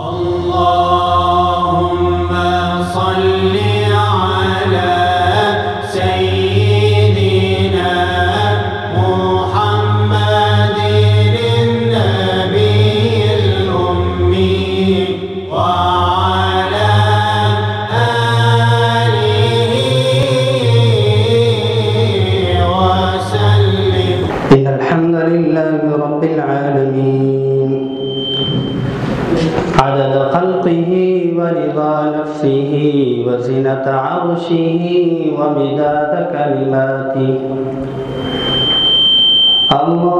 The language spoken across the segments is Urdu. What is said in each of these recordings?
Allah. عرشه ومداد كلماته اللهم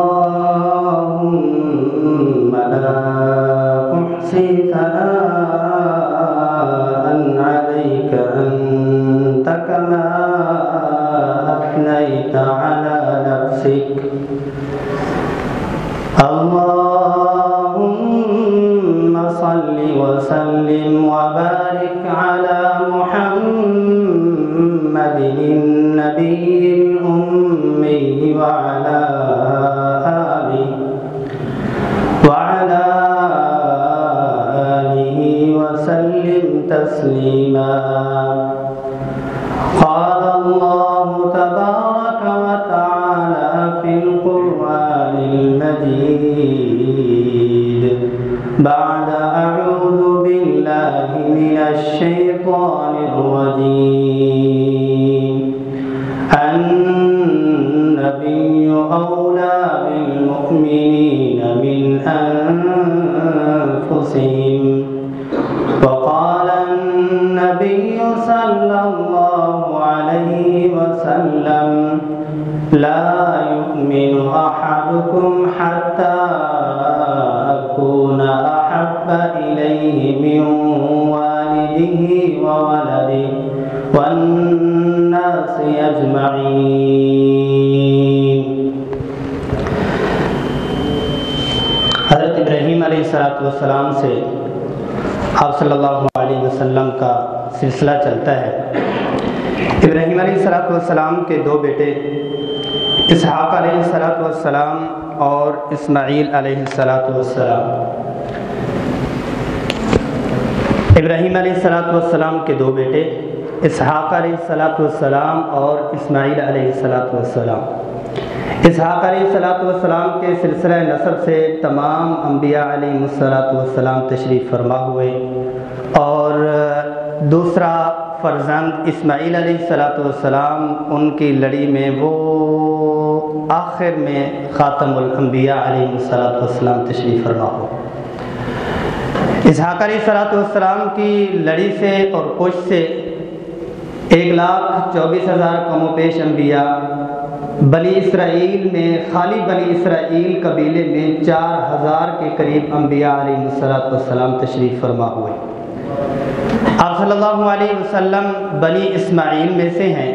آپ صلی اللہ علیہ وسلم کا سلسلہ چلتا ہے۔ ابراہیم علیہ السلاۃ والسلام کے دو بیٹے، اسحاق علیہ السلاۃ والسلام اور اسماعیل علیہ السلاۃ والسلام۔ ابراہیم علیہ السلاۃ والسلام کے دو بیٹے، اسحاق علیہ السلاۃ والسلام اور اسماعیل علیہ السلاۃ والسلام۔ اسحاق علیہ السلاۃ والسلام کے سلسلہ نصب سے تمام انبیاء علیہ السلاۃ والسلام تشریف فرما ہوئے اور دوسرا فرزند اسماعیل علیہ السلاۃ والسلام ان کی لڑی میں وہ آخر میں خاتم الانبیاء علیہ السلاۃ والسلام تشریف فرما ہو۔ اسحاق علیہ السلاۃ والسلام کی لڑی سے اور پوش سے ایک لاکھ چوبیس ہزار کم و پیش انبیاء بنی اسرائیل میں، خالی بنی اسرائیل قبیلے میں چار ہزار کے قریب انبیاء علیہ السلاۃ والسلام تشریف فرما ہوئے۔ آپ صلی اللہ علیہ وسلم بنی اسماعیل میں سے ہیں۔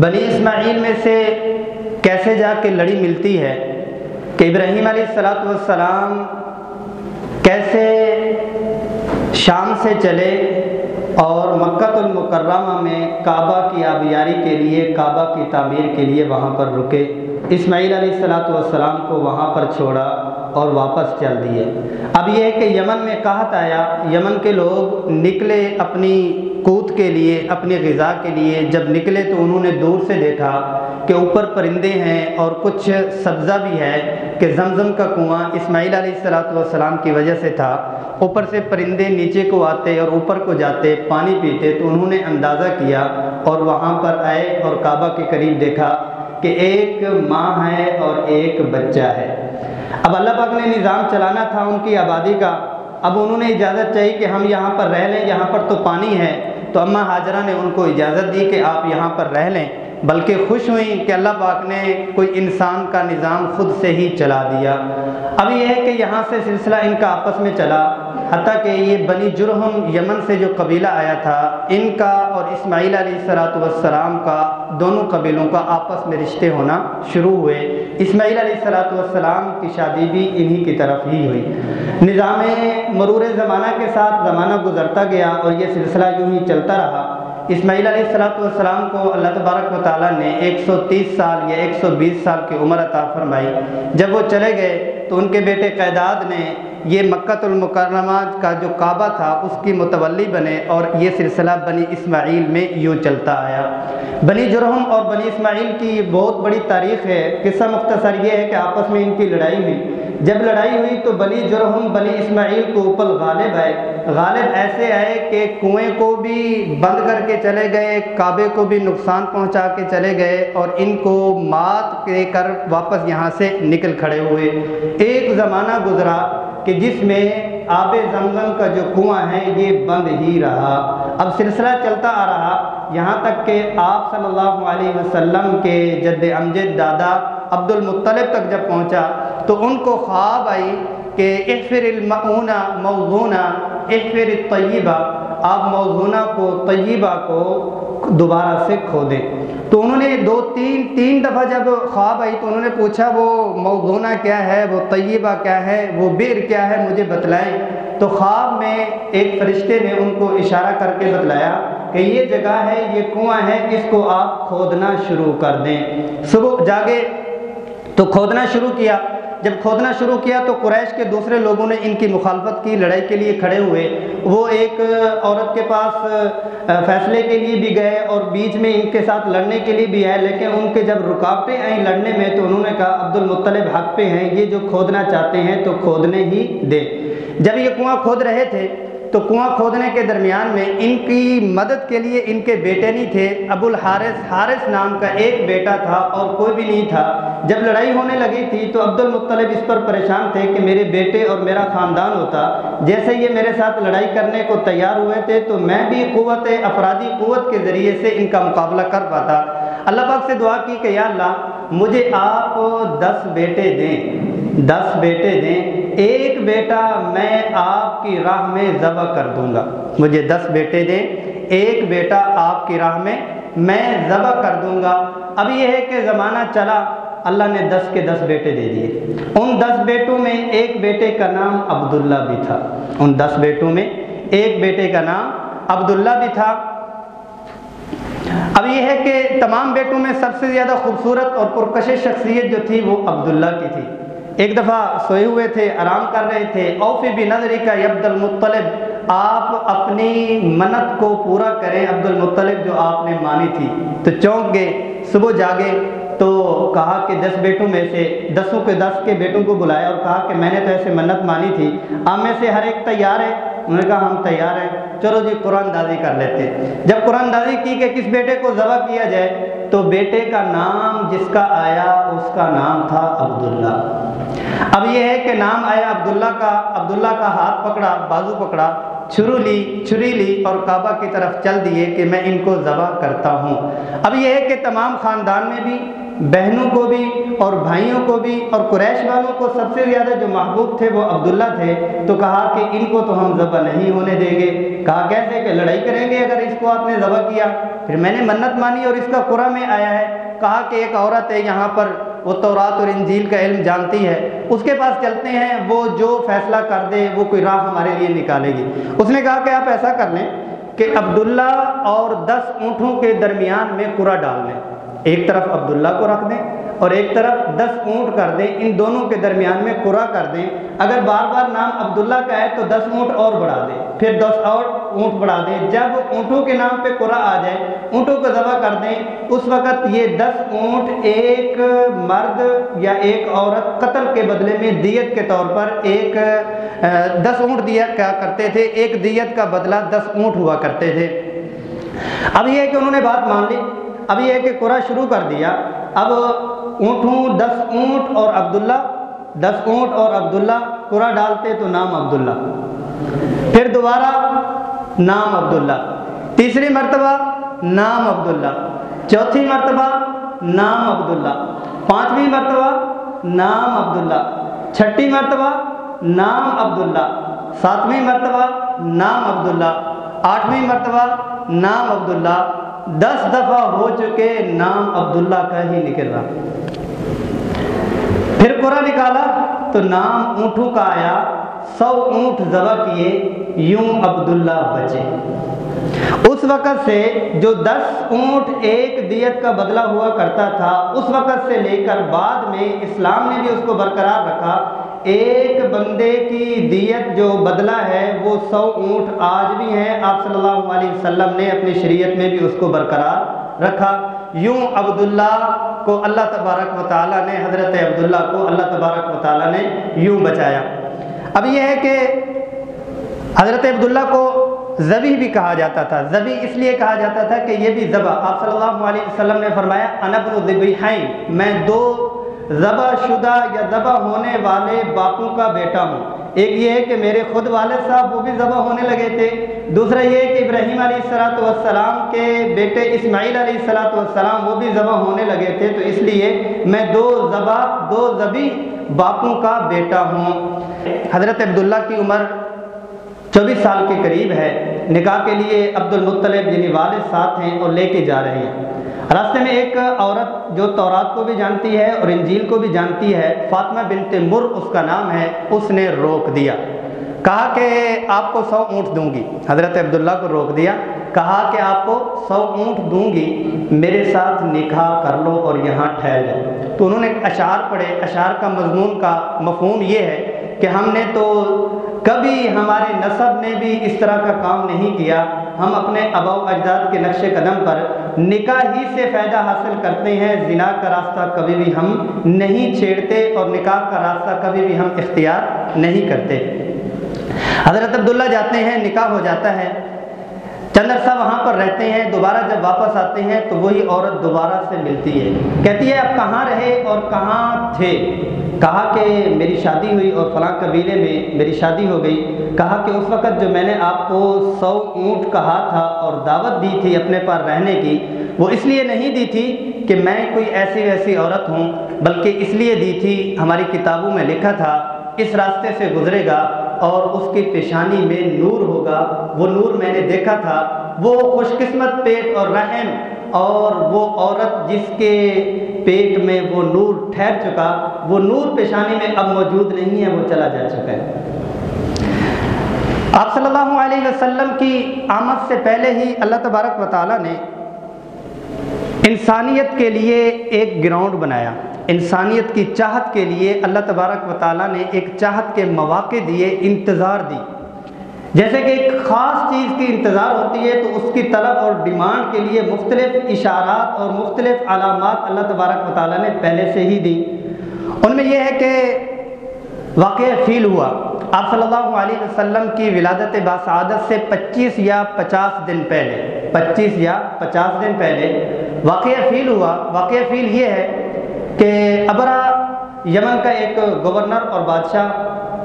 بنی اسماعیل میں سے کیسے جا کے لڑی ملتی ہے کہ ابراہیم علیہ السلاۃ والسلام کیسے شام سے چلے اور مکہ المکرمہ میں کعبہ کی آبیاری کے لیے، کعبہ کی تعمیر کے لیے وہاں پر رکے۔ اسماعیل علیہ السلاۃ والسلام کو وہاں پر چھوڑا اور واپس چل دیے۔ اب یہ ہے کہ یمن میں کہت آیا؟ یمن کے لوگ نکلے اپنی کوت کے لیے، اپنی غذا کے لیے۔ جب نکلے تو انہوں نے دور سے دیکھا کہ اوپر پرندے ہیں اور کچھ سبزہ بھی ہے کہ زمزم کا کنواں اسماعیل علیہ السلاۃ والسلام کی وجہ سے تھا۔ اوپر سے پرندے نیچے کو آتے اور اوپر کو جاتے، پانی پیتے تو انہوں نے اندازہ کیا اور وہاں پر آئے اور کعبہ کے قریب دیکھا کہ ایک ماں ہے اور ایک بچہ ہے۔ اب اللہ پاک نے نظام چلانا تھا ان کی آبادی کا۔ اب انہوں نے اجازت چاہی کہ ہم یہاں پر رہ لیں، یہاں پر تو پانی ہے۔ تو اماں حاجرہ نے ان کو اجازت دی کہ آپ یہاں پر رہ لیں۔ بلکہ خوش ہوئیں کہ اللہ پاک نے کوئی انسان کا نظام خود سے ہی چلا دیا۔ اب یہ ہے کہ یہاں سے سلسلہ ان کا آپس میں چلا، حتیٰ کہ یہ بنی جرہم یمن سے جو قبیلہ آیا تھا، ان کا اور اسماعیل علیہ السلاۃ والسلام کا دونوں قبیلوں کا آپس میں رشتے ہونا شروع ہوئے۔ اسماعیل علیہ السلاۃ والسلام کی شادی بھی انہی کی طرف ہی ہوئی۔ نظام مرور زمانہ کے ساتھ زمانہ گزرتا گیا اور یہ سلسلہ یوں ہی چلتا رہا۔ اسماعیل علیہ السلاۃ والسلام کو اللہ تبارک و تعالیٰ نے ایک سو تیس سال یا ایک سو بیس سال کی عمر عطا فرمائی۔ جب وہ چلے گئے تو ان کے بیٹے قیداد نے یہ مکہ المکرمہ کا جو کعبہ تھا، اس کی متولی بنے اور یہ سلسلہ بنی اسماعیل میں یوں چلتا آیا۔ بنی جرہم اور بنی اسماعیل کی بہت بڑی تاریخ ہے۔ قصہ مختصر یہ ہے کہ آپس میں ان کی لڑائی ہوئی۔ جب لڑائی ہوئی تو بنی جرہم، بنی اسماعیل کو اوپر غالب آئے۔ غالب ایسے آئے کہ کنویں کو بھی بند کر کے چلے گئے، کعبے کو بھی نقصان پہنچا کے چلے گئے اور ان کو مات دے کر واپس یہاں سے نکل کھڑے ہوئے۔ ایک زمانہ گزرا۔ کہ جس میں آب زمزم کا جو کنواں ہے، یہ بند ہی رہا۔ اب سلسلہ چلتا آ رہا۔ یہاں تک کہ آپ صلی اللہ علیہ وسلم کے جد امجد دادا عبد المطلب تک جب پہنچا، تو ان کو خواب آئی کہ احفر المعونہ موضونہ احفر الطیبہ۔ آپ موضونہ کو، طیبہ کو دوبارہ سے کھو دیں۔ تو انہوں نے دو تین تین دفعہ جب خواب آئی تو انہوں نے پوچھا وہ موگونا کیا ہے، وہ طیبہ کیا ہے، وہ بیر کیا ہے، مجھے بتلائیں۔ تو خواب میں ایک فرشتے نے ان کو اشارہ کر کے بتلایا کہ یہ جگہ ہے، یہ کنواں ہے، اس کو آپ کھودنا شروع کر دیں۔ صبح جاگے تو کھودنا شروع کیا۔ جب کھودنا شروع کیا تو قریش کے دوسرے لوگوں نے ان کی مخالفت کی، لڑائی کے لیے کھڑے ہوئے۔ وہ ایک عورت کے پاس فیصلے کے لیے بھی گئے اور بیچ میں ان کے ساتھ لڑنے کے لیے بھی آئے، لیکن ان کے جب رکاوٹیں آئیں لڑنے میں تو انہوں نے کہا عبد المطلب حق پہ ہیں، یہ جو کھودنا چاہتے ہیں تو کھودنے ہی دے جب یہ کنواں کھود رہے تھے تو کنواں کھودنے کے درمیان میں ان کی مدد کے لیے ان کے بیٹے نہیں تھے۔ ابو الحارث، حارث نام کا ایک بیٹا تھا اور کوئی بھی نہیں تھا۔ جب لڑائی ہونے لگی تھی تو عبد المطلب اس پر پریشان تھے کہ میرے بیٹے اور میرا خاندان ہوتا۔ جیسے یہ میرے ساتھ لڑائی کرنے کو تیار ہوئے تھے تو میں بھی قوت، افرادی قوت کے ذریعے سے ان کا مقابلہ کر پاتا۔ اللہ پاک سے دعا کی کہ یا اللہ مجھے آپ دس بیٹے دیں۔ دس بیٹے دیں۔ ایک بیٹا میں آپ کی راہ میں ذبح کر دوں گا۔ مجھے دس بیٹے دیں۔ ایک بیٹا آپ کی راہ میں میں ذبح کر دوں گا۔ اب یہ ہے کہ زمانہ چلا۔ اللہ نے دس کے دس بیٹے دے دیے۔ ان دس بیٹوں میں ایک بیٹے کا نام عبداللہ بھی تھا۔ ان دس بیٹوں میں ایک بیٹے کا نام عبداللہ بھی تھا۔ اب یہ ہے کہ تمام بیٹوں میں سب سے زیادہ خوبصورت اور پرکش شخصیت جو تھی وہ عبداللہ کی تھی۔ ایک دفعہ سوئے ہوئے تھے، آرام کر رہے تھے۔ اوفی بھی نظری کا عبد المطلب، آپ اپنی منت کو پورا کریں، عبد المطلب جو آپ نے مانی تھی۔ تو چونک گئے، صبح جاگے تو کہا کہ دس بیٹوں میں سے، دسوں کے دس کے بیٹوں کو بلایا اور کہا کہ میں نے تو ایسے منت مانی تھی۔ آپ میں سے ہر ایک تیار ہے۔ انہوں نے کہا ہم تیار ہیں، چلو جی قرآن دازی کر لیتے۔ جب قرآن دازی کی کہ کس بیٹے کو ذبح کیا جائے، تو بیٹے کا نام جس کا آیا، اس کا نام تھا عبداللہ۔ اب یہ ہے کہ نام آیا عبداللہ کا عبداللہ کا ہاتھ پکڑا، بازو پکڑا، چھرو لی، چھری لی اور کعبہ کی طرف چل دیے کہ میں ان کو ذبح کرتا ہوں۔ اب یہ ہے کہ تمام خاندان میں بھی، بہنوں کو بھی اور بھائیوں کو بھی اور قریش والوں کو سب سے زیادہ جو محبوب تھے وہ عبداللہ تھے تو کہا کہ ان کو تو ہم ذبح نہیں ہونے دیں گے۔ کہا کیسے کہ لڑائی کریں گے اگر اس کو آپ نے ذبح کیا؟ پھر میں نے منت مانی اور اس کا قرآن میں آیا ہے۔ کہا کہ ایک عورت ہے یہاں پر وہ تورات اور انجیل کا علم جانتی ہے، اس کے پاس چلتے ہیں، وہ جو فیصلہ کر دے، وہ کوئی راہ ہمارے لیے نکالے گی۔ اس نے کہا کہ آپ ایسا کر لیں کہ عبداللہ اور دس اونٹوں کے درمیان میں قرا ڈال لیں۔ ایک طرف عبداللہ کو رکھ دیں اور ایک طرف دس اونٹ کر دیں، ان دونوں کے درمیان میں قرا کر دیں۔ اگر بار بار نام عبداللہ کا ہے تو دس اونٹ اور بڑھا دیں۔ پھر دس اور اونٹ بڑھا دیں۔ جب اونٹوں کے نام پہ قرا آ جائے، اونٹوں کو ذبح کر دیں، اس وقت یہ دس اونٹ ایک مرد یا ایک عورت قتل کے بدلے میں دیت کے طور پر ایک دس اونٹ دیا کیا کرتے تھے۔ ایک دیت کا بدلہ دس اونٹ ہوا کرتے تھے۔ اب یہ ہے کہ انہوں نے بات مان لی۔ اب یہ ہے کہ قرآن شروع کر دیا۔ اب اونٹوں، دس اونٹ اور عبداللہ، دس اونٹ اور عبداللہ قرآن ڈالتے تو نام عبداللہ۔ پھر دوبارہ نام عبداللہ۔ تیسری مرتبہ نام عبداللہ۔ چوتھی مرتبہ نام عبداللہ۔ پانچویں مرتبہ نام عبداللہ۔ چھٹی مرتبہ نام عبداللہ۔ ساتویں مرتبہ نام عبداللہ۔ آٹھویں مرتبہ نام عبداللہ۔ دس دفعہ ہو چکے نام عبداللہ کا ہی نکل رہا۔ پھر قرآن نکالا تو نام اونٹوں کا آیا، سو اونٹ ذبح کیے، یوں عبداللہ بچے۔ اس وقت سے جو دس اونٹ ایک دیت کا بدلہ ہوا کرتا تھا، اس وقت سے لے کر بعد میں اسلام نے بھی اس کو برقرار رکھا۔ ایک بندے کی دیت جو بدلہ ہے، وہ سو اونٹ آج بھی ہیں۔ آپ صلی اللہ علیہ وسلم نے اپنی شریعت میں بھی اس کو برقرار رکھا۔ یوں عبداللہ کو اللہ تبارک و تعالیٰ نے، حضرت عبداللہ کو اللہ تبارک و تعالیٰ نے یوں بچایا۔ اب یہ ہے کہ حضرت عبداللہ کو زبی بھی کہا جاتا تھا۔ زبی اس لیے کہا جاتا تھا کہ یہ بھی ذبح۔ آپ صلی اللہ علیہ وسلم نے فرمایا انبن میں دو ذبح شدہ یا ذبح ہونے والے باپوں کا بیٹا ہوں۔ ایک یہ ہے کہ میرے خود والد صاحب وہ بھی ذبح ہونے لگے تھے۔ دوسرا یہ ہے کہ ابراہیم علیہ السلاۃ والسلام کے بیٹے اسماعیل علیہ السلاۃ والسلام وہ بھی ذبح ہونے لگے تھے۔ تو اس لیے میں دو ذبح، دو ذبی باپوں کا بیٹا ہوں۔ حضرت عبداللہ کی عمر چوبیس سال کے قریب ہے۔ نکاح کے لیے عبد المطلب جنہیں یعنی والد ساتھ ہیں اور لے کے جا رہے ہیں۔ راستے میں ایک عورت جو تورات کو بھی جانتی ہے اور انجیل کو بھی جانتی ہے، فاطمہ بنت مر اس کا نام ہے، اس نے روک دیا۔ کہا کہ آپ کو سو اونٹ دوں گی۔ حضرت عبداللہ کو روک دیا۔ کہا کہ آپ کو سو اونٹ دوں گی، میرے ساتھ نکاح کر لو اور یہاں ٹھہر جاؤ۔ تو انہوں نے اشعار پڑھے۔ اشعار کا مضمون کا مفہوم یہ ہے کہ ہم نے تو کبھی ہمارے نصب نے بھی اس طرح کا کام نہیں کیا۔ ہم اپنے ابا و اجداد کے نقش قدم پر نکاح ہی سے فائدہ حاصل کرتے ہیں۔ زنا کا راستہ کبھی بھی ہم نہیں چھیڑتے اور نکاح کا راستہ کبھی بھی ہم اختیار نہیں کرتے۔ حضرت عبداللہ جاتے ہیں، نکاح ہو جاتا ہے۔ چند عرصہ وہاں پر رہتے ہیں، دوبارہ جب واپس آتے ہیں تو وہی عورت دوبارہ سے ملتی ہے۔ کہتی ہے، اب کہاں رہے اور کہاں تھے؟ کہا کہ میری شادی ہوئی اور فلاں قبیلے میں میری شادی ہو گئی۔ کہا کہ اس وقت جو میں نے آپ کو سو اونٹ کہا تھا اور دعوت دی تھی اپنے پر رہنے کی، وہ اس لیے نہیں دی تھی کہ میں کوئی ایسی ویسی عورت ہوں، بلکہ اس لیے دی تھی، ہماری کتابوں میں لکھا تھا، اس راستے سے گزرے گا اور اس کی پیشانی میں نور ہوگا۔ وہ نور میں نے دیکھا تھا، وہ خوش قسمت پیٹ اور رحم اور وہ عورت جس کے پیٹ میں وہ نور ٹھہر چکا، وہ نور پیشانی میں اب موجود نہیں ہے، وہ چلا جا چکا ہے۔ آپ صلی اللہ علیہ وسلم کی آمد سے پہلے ہی اللہ تبارک و تعالیٰ نے انسانیت کے لیے ایک گراؤنڈ بنایا۔ انسانیت کی چاہت کے لیے اللہ تبارک و تعالیٰ نے ایک چاہت کے مواقع دیے، انتظار دی۔ جیسے کہ ایک خاص چیز کی انتظار ہوتی ہے تو اس کی طلب اور ڈیمانڈ کے لیے مختلف اشارات اور مختلف علامات اللہ تبارک و تعالیٰ نے پہلے سے ہی دی۔ ان میں یہ ہے کہ واقع فیل ہوا۔ آپ صلی اللہ علیہ وسلم کی ولادت باسعادت سے پچیس یا پچاس دن پہلے، پچیس یا پچاس دن پہلے واقع فیل ہوا۔ واقع فیل یہ ہے کہ ابرا یمن کا ایک گورنر اور بادشاہ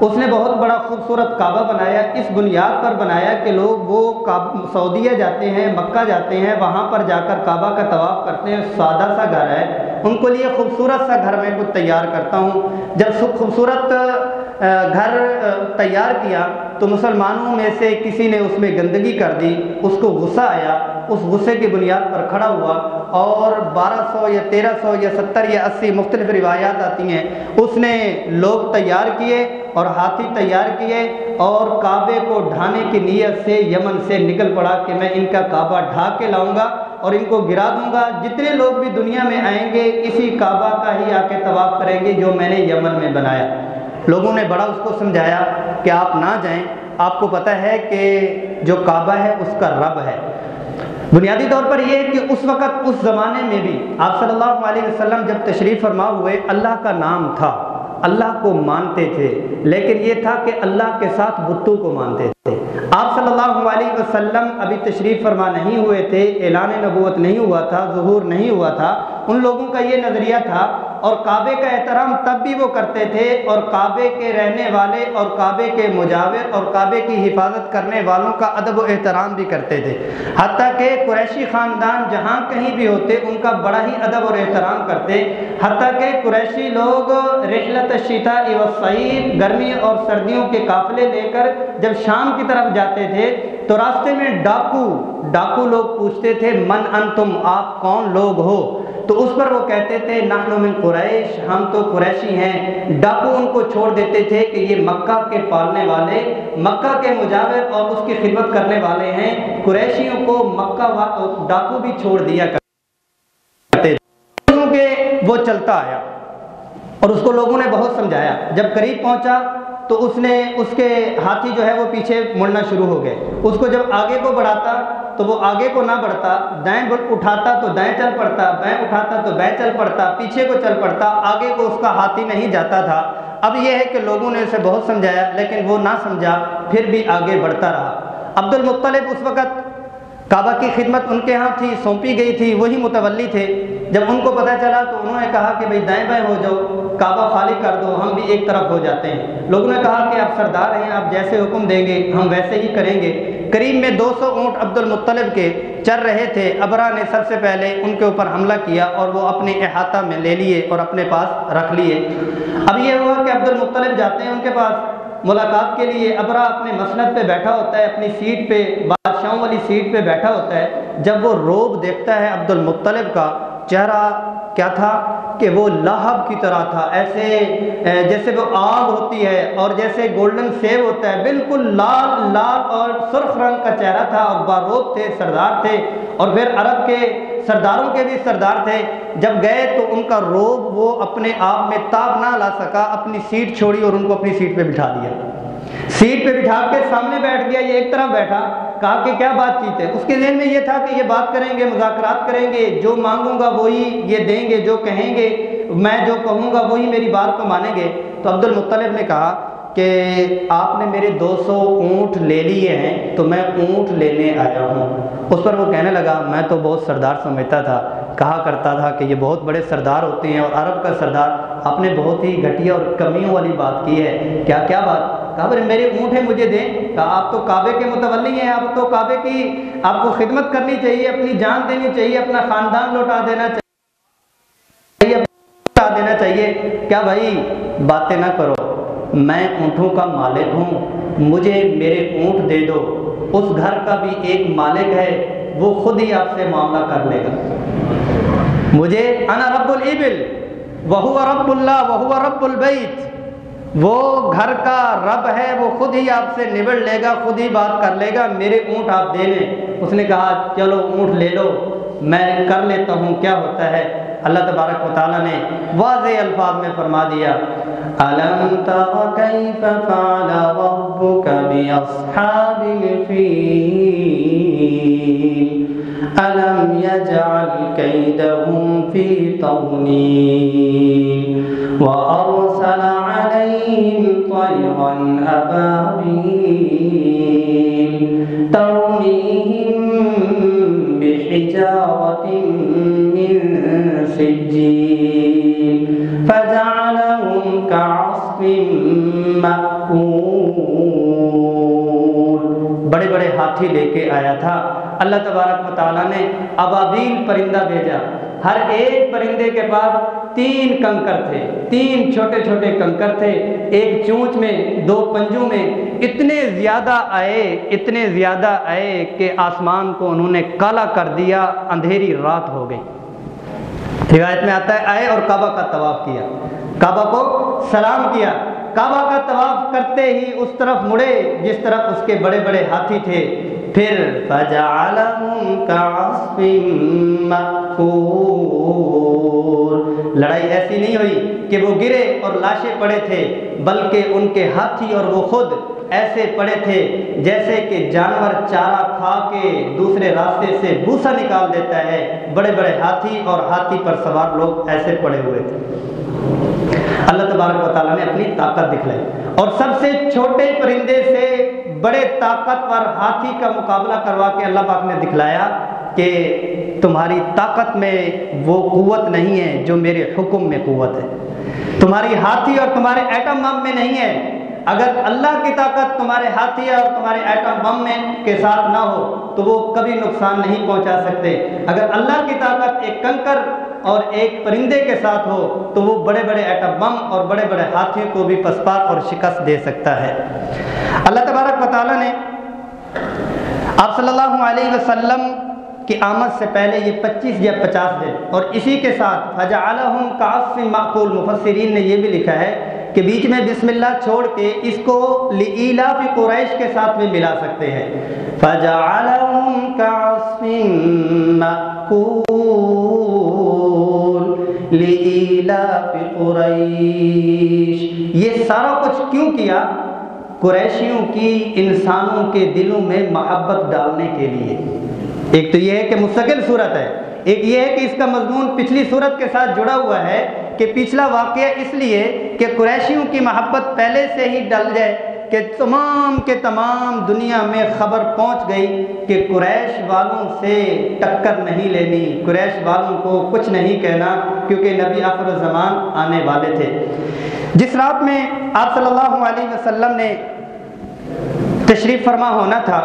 اس نے بہت بڑا خوبصورت کعبہ بنایا، اس بنیاد پر بنایا کہ لوگ وہ سعودیہ جاتے ہیں، مکہ جاتے ہیں، وہاں پر جا کر کعبہ کا طواف کرتے ہیں، سادہ سا گھر ہے۔ ان کو لیے خوبصورت سا گھر میں کچھ تیار کرتا ہوں۔ جب خوبصورت گھر تیار کیا تو مسلمانوں میں سے کسی نے اس میں گندگی کر دی، اس کو غصہ آیا، اس غصے کی بنیاد پر کھڑا ہوا اور بارہ سو یا تیرہ سو یا ستر یا اسی مختلف روایات آتی ہیں۔ اس نے لوگ تیار کیے اور ہاتھی تیار کیے اور کعبے کو ڈھانے کی نیت سے یمن سے نکل پڑا کہ میں ان کا کعبہ ڈھا کے لاؤں گا اور ان کو گرا دوں گا۔ جتنے لوگ بھی دنیا میں آئیں گے، اسی کعبہ کا ہی آ کے طواف کریں گے جو میں نے یمن میں بنایا۔ لوگوں نے بڑا اس کو سمجھایا کہ آپ نہ جائیں۔ آپ کو پتہ ہے کہ جو کعبہ ہے، اس کا رب ہے۔ بنیادی طور پر یہ کہ اس وقت، اس زمانے میں بھی آپ صلی اللہ علیہ وسلم جب تشریف فرما ہوئے، اللہ کا نام تھا۔ اللہ کو مانتے تھے، لیکن یہ تھا کہ اللہ کے ساتھ بتوں کو مانتے تھے۔ آپ صلی اللہ علیہ وسلم ابھی تشریف فرما نہیں ہوئے تھے، اعلان نبوت نہیں ہوا تھا، ظہور نہیں ہوا تھا۔ ان لوگوں کا یہ نظریہ تھا اور کعبے کا احترام تب بھی وہ کرتے تھے اور کعبے کے رہنے والے اور کعبے کے مجاور اور کعبے کی حفاظت کرنے والوں کا ادب و احترام بھی کرتے تھے۔ حتیٰ کہ قریشی خاندان جہاں کہیں بھی ہوتے ان کا بڑا ہی ادب اور احترام کرتے۔ حتیٰ کہ قریشی لوگ رحلت شیتا وسعید گرمی اور سردیوں کے قافلے لے کر جب شام کی طرف جاتے تھے تو راستے میں ڈاکو ڈاکو لوگ پوچھتے تھے، من ان تم آپ کون لوگ ہو؟ تو اس پر وہ کہتے تھے نحن من قریش، ہم تو قریشی ہیں۔ ڈاکو ان کو چھوڑ دیتے تھے کہ یہ مکہ کے پالنے والے، مکہ کے مجاور اور اس کی خدمت کرنے والے ہیں۔ قریشیوں کو مکہ ڈاکو بھی چھوڑ دیا کرتے وہ چلتا آیا اور اس کو لوگوں نے بہت سمجھایا۔ جب قریب پہنچا تو اس نے اس کے ہاتھی جو ہے وہ پیچھے مڑنا شروع ہو گئے۔ اس کو جب آگے کو بڑھاتا تو وہ آگے کو نہ بڑھتا، دائیں اٹھاتا تو دائیں چل پڑتا، بائیں اٹھاتا تو بائیں چل پڑتا، پیچھے کو چل پڑتا، آگے کو اس کا ہاتھی نہیں جاتا تھا۔ اب یہ ہے کہ لوگوں نے اسے بہت سمجھایا، لیکن وہ نہ سمجھا، پھر بھی آگے بڑھتا رہا۔ عبد المطلب اس وقت کعبہ کی خدمت ان کے ہاں تھی، سونپی گئی تھی، وہی متولی تھے۔ جب ان کو پتہ چلا تو انہوں نے کہا کہ بھئی دائیں بائیں ہو جاؤ۔ کعبہ خالی کر دو، ہم بھی ایک طرف ہو جاتے ہیں۔ لوگوں نے کہا کہ آپ سردار ہیں، آپ جیسے حکم دیں گے، ہم ویسے ہی کریں گے۔ قریب میں دو سو اونٹ عبد المطلب کے چر رہے تھے، ابرا نے سب سے پہلے ان کے اوپر حملہ کیا اور وہ اپنے احاطہ میں لے لیے اور اپنے پاس رکھ لیے۔ اب یہ ہوا کہ عبد المطلب جاتے ہیں ان کے پاس۔ ملاقات کے لیے ابرا اپنے مسند پہ بیٹھا ہوتا ہے، اپنی سیٹ پہ، بادشاہوں والی سیٹ پہ بیٹھا ہوتا ہے۔ جب وہ روب دیکھتا ہے عبد المطلب کا، چہرہ کیا تھا؟ کہ وہ لاہب کی طرح تھا، ایسے جیسے وہ آگ ہوتی ہے اور جیسے گولڈن سیب ہوتا ہے، بالکل لال لال اور سرخ رنگ کا چہرہ تھا اور باروب تھے، سردار تھے اور پھر عرب کے سرداروں کے بھی سردار تھے۔ جب گئے تو ان کا روب وہ اپنے آپ میں تاب نہ لا سکا، اپنی سیٹ چھوڑی اور ان کو اپنی سیٹ پہ بٹھا دیا۔ سیٹ پہ بٹھا کے سامنے بیٹھ گیا، یہ ایک طرف بیٹھا۔ کہا کہ کیا بات چیت ہے اس کے ذہن میں یہ تھا کہ یہ بات کریں گے، مذاکرات کریں گے، جو مانگوں گا وہی یہ دیں گے، جو کہیں گے، میں جو کہوں گا وہی میری بات کو مانیں گے۔ تو عبد المطلب نے کہا کہ آپ نے میرے دو سو اونٹ لے لیے ہیں، تو میں اونٹ لینے آیا ہوں۔ اس پر وہ کہنے لگا، میں تو بہت سردار سمجھتا تھا۔ کہا کرتا تھا کہ یہ بہت بڑے سردار ہوتے ہیں اور عرب کا سردار آپ نے بہت ہی گھٹیا اور کمیوں والی بات کی ہے۔ کیا کیا بات؟ کہا بھائی میرے اونٹ ہیں مجھے دیں۔ کہا، آپ تو کعبے کے متولی ہیں، آپ تو کعبے کی، آپ کو خدمت کرنی چاہیے، اپنی جان دینی چاہیے، اپنا خاندان لوٹا دینا چاہیے لوٹا دینا چاہیے۔ کیا بھائی، باتیں نہ کرو۔ میں اونٹوں کا مالک ہوں، مجھے میرے اونٹ دے دو۔ اس گھر کا بھی ایک مالک ہے، وہ خود ہی آپ سے معاملہ کر لے گا۔ مجھے، انا رب الابل وہ رب اللہ وہ رب البیت۔ وہ گھر کا رب ہے، وہ خود ہی آپ سے نبڑ لے گا، خود ہی بات کر لے گا، میرے اونٹ آپ دے لیں۔ اس نے کہا، چلو اونٹ لے لو، میں کر لیتا ہوں۔ کیا ہوتا ہے؟ اللہ تبارک و تعالیٰ نے واضح الفاظ میں فرما دیا أَلَمْ تَرَ كَيْفَ فَعَلَ رَبُّكَ بِأَصْحَابِ الْفِيلِ أَلَمْ يَجْعَلْ كَيْدَهُمْ فِي تَضْلِيلٍ طَيْرًا أَبَابِيلَ تَرْمِيهِمْ بِحِجَارَةٍ مِّن سِجِّيلٍ فَجَعَلَهُمْ كَعَصْفٍ مَّأْكُولٍ بڑے بڑے ہاتھی لے کے آیا تھا اللہ تبارک و تعالیٰ نے ابابیل پرندہ بھیجا ہر ایک پرندے کے پاس تین کنکر تھے، تین چھوٹے چھوٹے کنکر تھے۔ ایک چونچ میں، دو پنجوں میں۔ اتنے زیادہ آئے، اتنے زیادہ آئے کہ آسمان کو انہوں نے کالا کر دیا، اندھیری رات ہو گئی۔ روایت میں آتا ہے، آئے اور کعبہ کا طواف کیا۔ کعبہ کو سلام کیا۔ کعبہ کا طواف کرتے ہی اس طرف مڑے، جس طرف اس کے بڑے بڑے ہاتھی تھے۔ پھر فَجَعَلَهُمْ كَعَصْفٍ مَأْكُولٍ لڑائی ایسی نہیں ہوئی کہ وہ گرے اور لاشیں پڑے تھے، بلکہ ان کے ہاتھی اور وہ خود ایسے پڑے تھے جیسے کہ جانور چارہ کھا کے دوسرے راستے سے بوسا نکال دیتا ہے۔ بڑے بڑے ہاتھی اور ہاتھی پر سوار لوگ ایسے پڑے ہوئے تھے۔ اللہ تبارک و تعالیٰ نے اپنی طاقت دکھلائی۔ اور سب سے چھوٹے پرندے سے بڑے طاقتور ہاتھی کا مقابلہ کروا کے اللہ پاک نے دکھلایا کہ تمہاری طاقت میں وہ قوت نہیں ہے جو میرے حکم میں قوت ہے۔ تمہاری ہاتھی اور تمہارے ایٹم بم میں نہیں ہے۔ اگر اللہ کی طاقت تمہارے ہاتھی اور تمہارے ایٹم بم میں کے ساتھ نہ ہو، تو وہ کبھی نقصان نہیں پہنچا سکتے۔ اگر اللہ کی طاقت ایک کنکر اور ایک پرندے کے ساتھ ہو، تو وہ بڑے بڑے ایٹم بم اور بڑے بڑے ہاتھیوں کو بھی پسپاک اور شکست دے سکتا ہے۔ اللہ تبارک و تعالیٰ نے آپ صلی اللہ علیہ وسلم کی آمد سے پہلے یہ پچیس یا پچاس دن۔ اور اسی کے ساتھ فجعلہم کعصف معقول مفسرین نے یہ بھی لکھا ہے کہ بیچ میں بسم اللہ چھوڑ کے اس کو لئیلاف قریش کے ساتھ بھی ملا سکتے ہیں۔ فجعلہم کعصف معقول لإيلاف لإيلاف قریش یہ سارا کچھ کیوں کیا؟ قریشیوں کی انسانوں کے دلوں میں محبت ڈالنے کے لیے۔ ایک تو یہ ہے کہ مستقل صورت ہے۔ ایک یہ ہے کہ اس کا مضمون پچھلی صورت کے ساتھ جڑا ہوا ہے کہ پچھلا واقعہ اس لیے کہ قریشیوں کی محبت پہلے سے ہی ڈل جائے کہ تمام کے تمام دنیا میں خبر پہنچ گئی کہ قریش والوں سے ٹکر نہیں لینی۔ قریش والوں کو کچھ نہیں کہنا کیونکہ نبی آخر الزمان آنے والے تھے۔ جس رات میں آپ صلی اللہ علیہ وسلم نے تشریف فرما ہونا تھا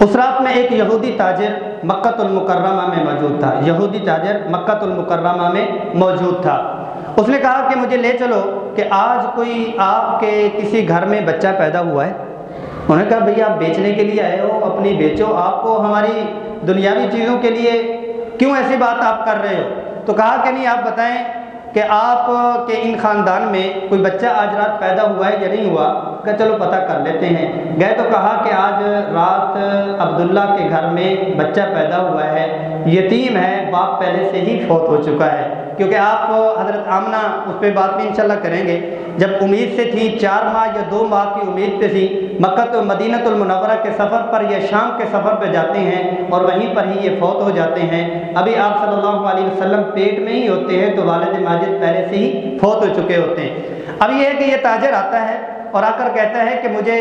اس رات میں ایک یہودی تاجر مکت المکرمہ میں موجود تھا۔ یہودی تاجر مکت المکرمہ میں موجود تھا۔ اس نے کہا کہ مجھے لے چلو کہ آج کوئی آپ کے کسی گھر میں بچہ پیدا ہوا ہے۔ انہوں نے کہا بھئی آپ بیچنے کے لیے آئے ہو، اپنی بیچو۔ آپ کو ہماری دنیاوی چیزوں کے لیے کیوں ایسی بات آپ کر رہے ہو؟ تو کہا کہ نہیں، آپ بتائیں کہ آپ کے ان خاندان میں کوئی بچہ آج رات پیدا ہوا ہے یا نہیں ہوا، کہ چلو پتہ کر لیتے ہیں۔ گئے تو کہا کہ آج رات عبداللہ کے گھر میں بچہ پیدا ہوا ہے۔ یتیم ہے، باپ پہلے سے ہی فوت ہو چکا ہے۔ کیونکہ آپ حضرت آمنہ اس پہ بات بھی انشاءاللہ کریں گے۔ جب امید سے تھی، چار ماہ یا دو ماہ کی امید پہ تھی مکت و مدینت المنورہ کے سفر پر یا شام کے سفر پہ جاتے ہیں اور وہیں پر ہی یہ فوت ہو جاتے ہیں۔ ابھی آپ صلی اللہ علیہ وسلم پیٹ میں ہی ہوتے ہیں تو والد ماجد پہلے سے ہی فوت ہو چکے ہوتے ہیں۔ اب یہ ہے کہ یہ تاجر آتا ہے۔ اور آ کر کہتا ہے کہ مجھے